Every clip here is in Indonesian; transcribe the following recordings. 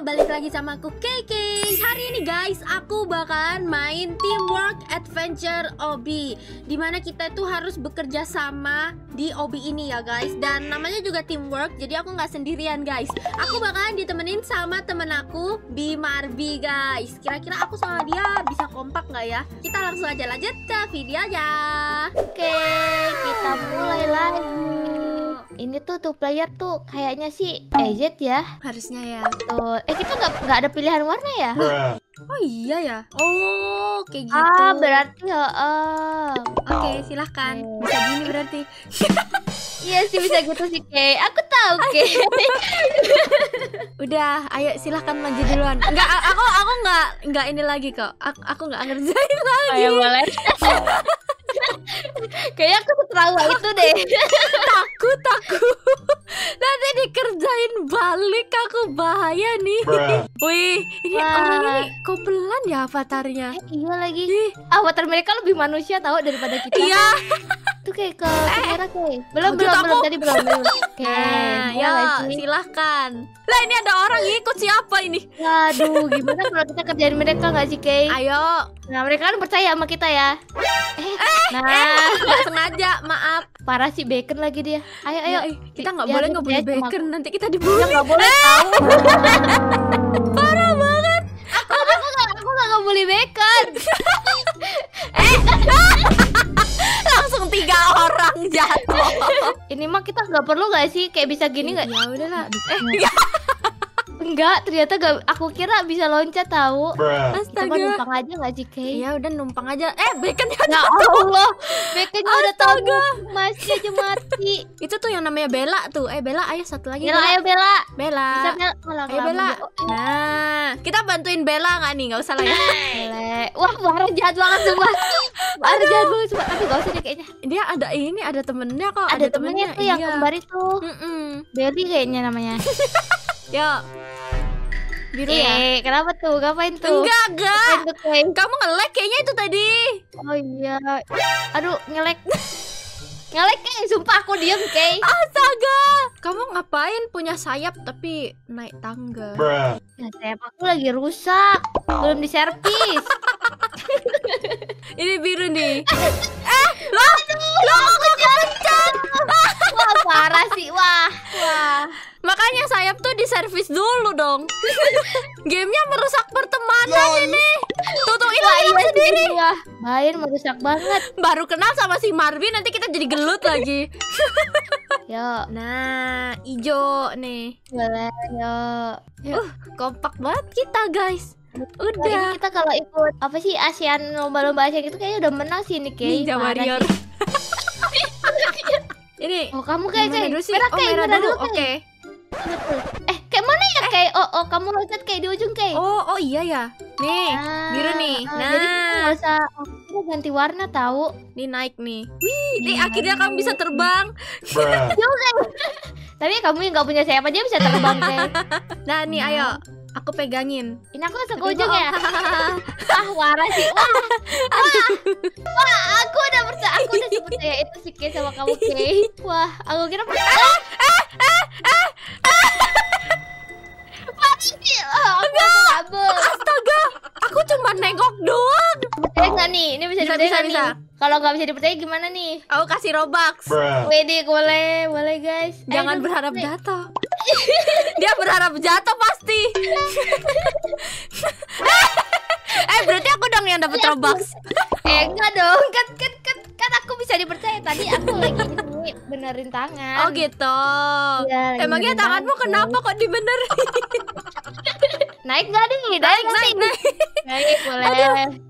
balik lagi sama aku Keke Hari ini guys, aku bakalan main Teamwork Adventure Obi Di mana kita itu harus bekerja sama di Obi ini ya guys. Dan namanya juga Teamwork, jadi aku nggak sendirian guys. Aku bakalan ditemenin sama temen aku, Bima Arbi guys. Kira-kira aku sama dia bisa kompak nggak ya? Kita langsung aja lanjut ke videonya. Oke, kita mulai lagi. Ini tuh tuh player tuh kayaknya sih EZ ya. Harusnya ya Tuh, eh kita nggak nggak ada pilihan warna ya? Oh iya ya? Oh, kayak gitu Ah, berarti ya. ah. Oke, silahkan Oke. Bisa gini berarti Iya sih bisa gitu sih, Kay. Aku tahu, Kay. Udah, ayo silahkan maju duluan. Enggak, aku aku enggak enggak ini lagi kok. Aku aku enggak ngerjain lagi. Ayo boleh. Kayaknya aku trauma itu deh. Takut takut. Nanti dikerjain balik aku bahaya nih. Wih, ini Wah. orang ini kok pelan ya avatarnya. Eh, iya lagi. Ih, Avatar mereka lebih manusia tahu daripada kita. iya. Tuh kayak ke kamera Kay. Belum Lanjut belum aku. belum tadi belum belum. Oke. Nah, boleh ya, silahkan. Lah ini ada orang ikut siapa ini? Waduh, gimana kalau kita kerjain mereka nggak sih, Kay? Ayo. Nah, mereka kan percaya sama kita ya. Eh, nah, Enggak sengaja, maaf. parah sih bacon lagi dia. Ayo, ayo. Ya, eh, kita nggak Ya, boleh ngebully bacon, nanti kita Ya dibully. nggak boleh tahu. Parah banget. aku aku nggak aku nggak ngebully bacon. Langsung tiga orang jatuh. Ini mah kita nggak perlu nggak sih kayak bisa gini nggak? Ya udahlah. Eh, Enggak, ternyata gak, aku kira bisa loncat tahu. Astaga. mah numpang aja nggak sih, Kay? Ya udah numpang aja. Eh, baconnya Ya Allah, baconnya udah tahu masih aja mati. itu tuh yang namanya Bella tuh. Eh, Bella, ayo satu lagi. Bella, ayo Bella. Bella. Bisa Bella. Malah Ayo ngelamun Bella. Oh, Nah, kita bantuin Bella nggak nih? Nggak usah lah ya. boleh. Wah, Bara jahat banget semua. Bara jahat banget semua. Tapi gak usah deh kayaknya. Dia ada ini, ada temennya kok. Ada, temennya tuh yang iya. kembar itu. Mm-mm. Belly kayaknya namanya. Yuk. Biru ya? Eh, kenapa tuh? Ngapain tuh? Enggak, enggak. Ngapain tuh, Kay? Kamu nge-lag kayaknya itu tadi. Oh iya. Aduh, ngelek. ngelek Kay, sumpah aku diem, Kay. Astaga. Kamu ngapain punya sayap tapi naik tangga? Ya, sayap aku lagi rusak. Belum diservis. Ini biru nih. eh, loh, loh, aku kepencet. Wah, parah sih. Wah, wah. Makanya sayap tuh diservis dulu dong. Gamenya merusak pertemanan ini. Hilang hilang Iya sendiri. Wah, main merusak banget. Baru kenal sama si Marvin nanti kita jadi gelut lagi. Yo, Nah, ijo nih. boleh, yo. Uh, kompak banget kita guys. Ini Udah. kita kalau ikut apa sih ASEAN lomba-lomba ASEAN gitu kayaknya udah menang sih ini Kay. Ninja Warrior. Ini Oh, kamu kayak kayak merah Oh, merah merah dulu. dulu, Oke. Kay. Eh, kayak mana ya Kay? Oh, oh, kamu loncat kayak di ujung Kay. Oh, oh iya ya. Nih, Nah, biru nih. ah, Jadi Nah. nggak usah kita ganti warna tahu. nih naik nih. Wih, nih Iya. akhirnya kamu bisa terbang. Tapi kamu yang nggak punya sayap aja bisa terbang Kay. Nah, nih ayo. Aku pegangin. Ini aku langsung ke Aduh, ujung ya. Wah, warna sih. Wah, wah, wah, aku udah percaya, aku udah percaya itu sih Kay sama kamu Kay. Wah, aku kira percaya. Mati sih. Oh, kabur. Astaga, aku cuma nengok doang. Percaya nggak nih? Ini bisa, Bisa, dipercaya bisa, nggak bisa. nih? Kalau nggak bisa dipercaya gimana nih? Aku kasih Robux. Wede, boleh, boleh guys. Eh, Jangan udah berharap jatuh. Dia berharap jatuh pasti. eh, berarti aku dong yang dapat Robux. Eh enggak dong, kan kan kan kan aku bisa dipercaya tadi aku lagi ini benerin tangan. Oh gitu. Iya, lagi Emangnya tanganmu tangan. kenapa kok dibenerin? Naik nggak nih? Naik Naik, naik, naik. Naik boleh. Naik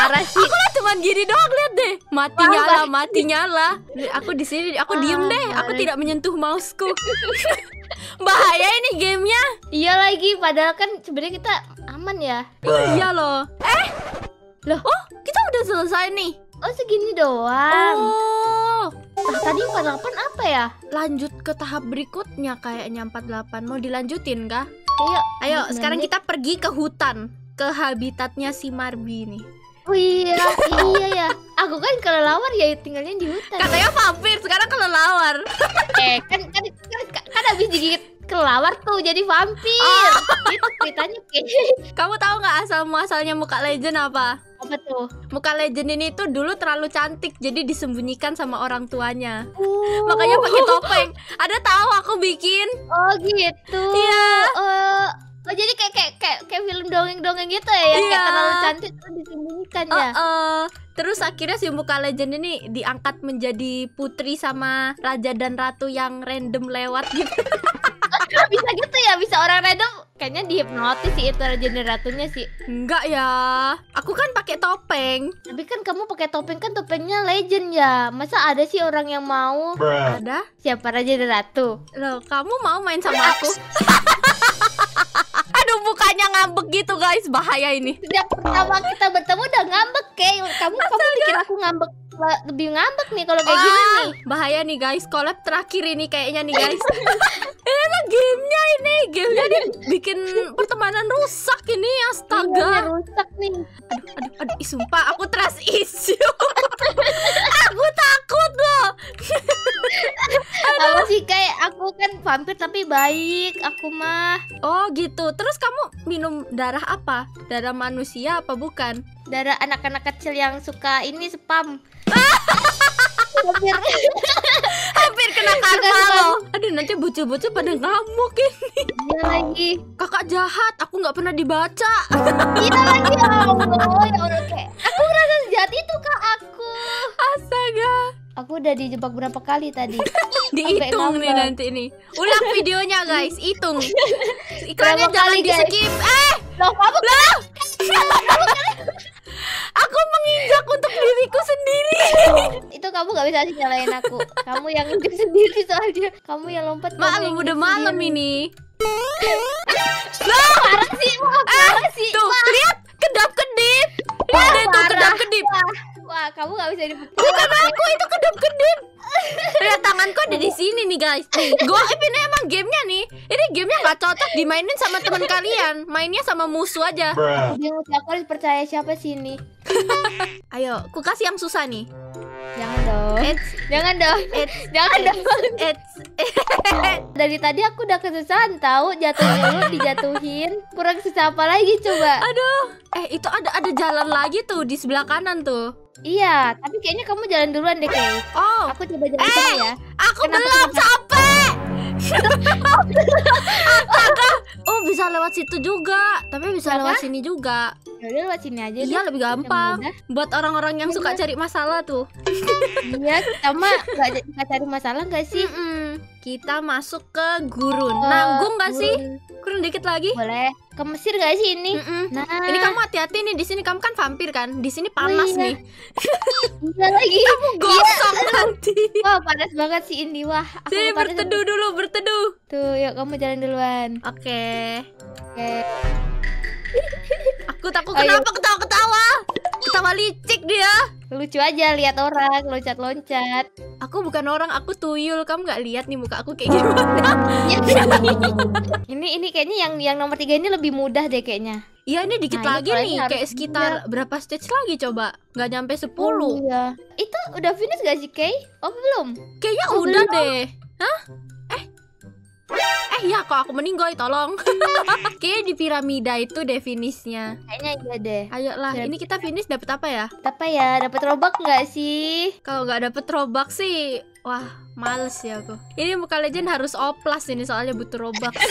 parah sih. aku lah cuman gini doang lihat deh. Mati Wah, nyala, mati nyala. Aku di sini, aku Ah, diem deh. Aku tidak menyentuh mouseku. Bahaya ini gamenya. Iya lagi, padahal kan sebenarnya kita aman ya. Iya loh. Eh, Loh. Oh, kita udah selesai nih. Oh segini doang. Oh, Ah, tadi 48 apa ya? lanjut ke tahap berikutnya kayaknya 48. Mau dilanjutin kah? Ayo. Ayo, sekarang kita pergi ke hutan, ke habitatnya si Marbi nih. Oh iya, iya ya. Aku kan kelelawar ya tinggalnya di hutan. Katanya vampir, sekarang kelelawar. eh, kan kan kan, kan, kan habis digigit kelelawar tuh jadi vampir. Oh. Itu ceritanya. Kamu tahu nggak asal muasalnya muka legend apa? Apa tuh? Muka legend ini tuh dulu terlalu cantik jadi disembunyikan sama orang tuanya. Oh. Makanya pakai topeng. Ada tahu aku bikin? Oh gitu. Iya. Oh, dongeng-dongeng gitu ya, yang kayak Iya. terlalu cantik terus disembunyikan ya. eh, terus akhirnya si muka legend ini diangkat menjadi putri sama raja dan ratu yang random lewat gitu. bisa gitu ya, bisa orang random kayaknya dihipnotis sih itu raja dan ratunya sih. Enggak ya. Aku kan pakai topeng. Tapi kan kamu pakai topeng kan topengnya legend ya. Masa ada sih orang yang mau Ada? siapa raja dan ratu? Loh, kamu mau main sama aku? Mukanya ngambek gitu guys. Bahaya ini. Sejak pertama kita bertemu udah ngambek kayak kamu kamu bikin aku ngambek le- lebih ngambek nih kalau kayak gini nih. bahaya nih guys. Collab terakhir ini kayaknya nih guys. ini lah gamenya ini. Gamenya nih bikin pertemanan rusak ini. Iya, Astaga. rusak nih. Aduh, aduh, aduh. Sumpah aku trust issue. Apa sih kayak aku kan vampir tapi baik aku mah Oh gitu. Terus kamu minum darah apa? Darah manusia apa bukan? darah anak-anak kecil yang suka ini spam. Vampir. Hampir kena karma loh. Aduh nanti bocil-bocil pada ngamuk ini. Iya lagi. Kakak jahat. Aku nggak pernah dibaca. Iya lagi ya Allah. Ya Allah kayak aku ngerasa sejahat itu kak aku. Astaga. Aku udah dijebak berapa kali tadi? Dihitung nih nanti nih. Ulang videonya guys. Hitung. Iklannya jangan di skip. Eh, Loh kamu aku menginjak untuk diriku sendiri. itu kamu gak bisa nyalain aku. Kamu yang ngintip sendiri soalnya. Kamu yang lompat. kamu Malam udah malam ini. Parah sih, wah parah sih. Tuh, lihat kedap kedip. Deh tuh kedap kedip. Wah, wah, kamu gak bisa diputus. Guys. Nih, gua ini emang gamenya nih. Ini gamenya nggak cocok dimainin sama teman kalian. Mainnya sama musuh aja. Bruh. Sih, aku harus percaya siapa sih ini? Ayo, ku kasih yang susah nih. Jangan dong. It's Jangan dong. it's Jangan dong. it's Dari tadi aku udah kesusahan tahu jatuh dulu dijatuhin. Kurang susah apa lagi coba? aduh. Eh, itu ada ada jalan lagi tuh di sebelah kanan tuh. Iya, tapi kayaknya kamu jalan duluan deh, Kay. Oh, Aku coba jalan Eh! sana ya. aku Kenapa, belum sampai. Astaga. Bisa lewat situ juga. Tapi bisa Apa? lewat sini juga. Ya udah lewat sini aja Iya, lebih gampang. Buat orang-orang yang suka cari masalah tuh. Iya, kita mah gak, gak cari masalah gak sih? Mm-mm. Kita masuk ke gurun. Eh, Nanggung gak sih? Kurang dikit lagi. Boleh. Ke Mesir gak sih ini? Mm-mm. Nah, Ini kamu hati-hati nih di sini kamu kan vampir kan. Di sini panas iya. nih. iya lagi. Gosong nanti. Wah, panas banget sih ini. Wah, aku Sini berteduh dulu, berteduh. Tuh, yuk kamu jalan duluan. Oke. Oke. Aku takut kenapa ketawa-ketawa? Ketawa licik dia. Lucu aja lihat orang loncat-loncat. Aku bukan orang, aku tuyul. Kamu nggak lihat nih muka aku kayak gimana? ini ini kayaknya yang yang nomor tiga ini lebih mudah deh kayaknya. Iya ini dikit Nah, lagi nih, kayak sekitar berapa stage lagi coba? Nggak nyampe 10 Oh, iya. Itu udah finish gak sih, Kay? Oh, belum. Kayaknya Oh, udah belum. deh. Hah? Eh? Eh ya kok aku meninggoy tolong. Kayaknya di piramida itu deh finishnya. Kayaknya iya deh. Ayolah, Siap. ini kita finish dapat apa ya? Apa ya? Dapat robak nggak sih? Kalau nggak dapet robak sih, wah males ya aku. Ini muka legend harus oplas ini soalnya butuh robak.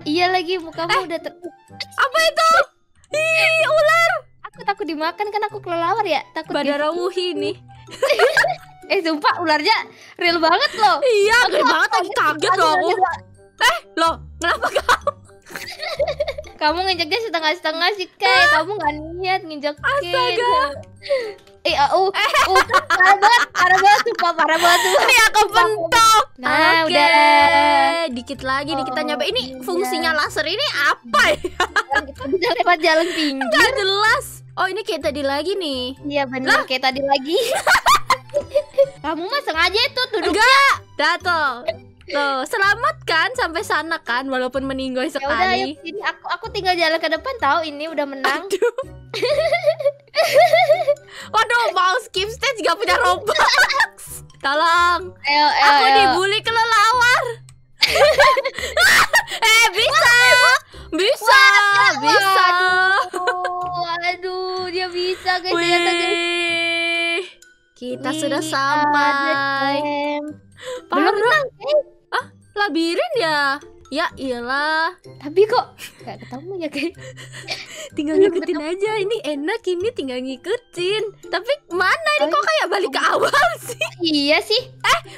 Iya lagi mukamu udah ter... apa itu? Ih, ular. Aku takut dimakan kan aku kelelawar ya. Takut Badara wuhi nih. Eh sumpah ularnya real banget loh. Iya, gede banget lagi kaget loh aku. Eh, loh, kenapa kamu? Kamu nginjeknya setengah-setengah sih kayak kamu nggak niat nginjekin. Astaga. Eh, uh, uh, uh, parah banget, parah banget, sumpah parah banget. sumpah. Ini aku bentok. Nah, Oke, udah. dikit lagi nih kita Oh, nyoba. Ini iya. fungsinya laser ini apa ya? Kita bisa lewat jalan pinggir. Gak jelas. Oh, ini kayak tadi lagi nih. Iya benar kayak tadi lagi. Kamu mah sengaja itu duduk. Enggak. Dato. Tuh, selamat kan sampai sana kan walaupun meninggoy ya sekali. Jadi aku aku tinggal jalan ke depan tahu ini udah menang. Aduh. Waduh, mau skip stage gak punya Robux. Tolong. Ayo, ayo, aku dibully kelelawar. eh, bisa. Bisa, bisa. Aduh, aduh, dia bisa guys, Wih. Kita sudah sampai. Belum menang, guys. Labirin ya? Ya iyalah. Tapi kok gak ketemu ya, Kay? Tinggal ngikutin aja. Ini enak ini tinggal ngikutin. Tapi mana ini kok kayak balik ke awal sih? Iya sih.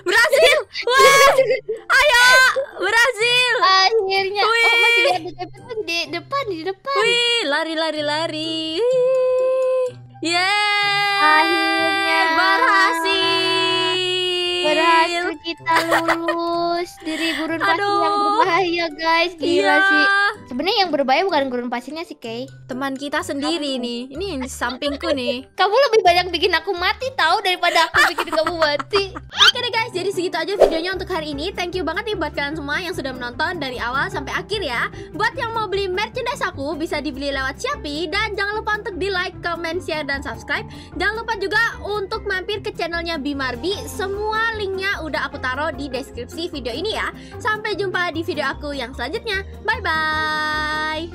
Berhasil. Wah, ayo. Berhasil. Akhirnya. Oh, masih ada di depan, di depan. Wih, lari lari lari. Yeay. Kita lulus dari gurun pasir yang berbahaya, guys. Gila Iya. sih. Sebenarnya yang berbahaya bukan gurun pasirnya sih, Kay. Teman kita sendiri nih. Ini yang di sampingku nih. Kamu lebih banyak bikin aku mati tahu daripada aku bikin kamu mati. Oke deh guys, jadi segitu aja videonya untuk hari ini. Thank you banget nih buat kalian semua yang sudah menonton dari awal sampai akhir ya. Buat yang mau beli merchandise aku bisa dibeli lewat Shopee dan jangan lupa untuk di like, comment, share dan subscribe. Jangan lupa juga untuk mampir ke channelnya Bimarbi. Semua linknya udah aku taruh di deskripsi video ini ya. Sampai jumpa di video aku yang selanjutnya. Bye bye.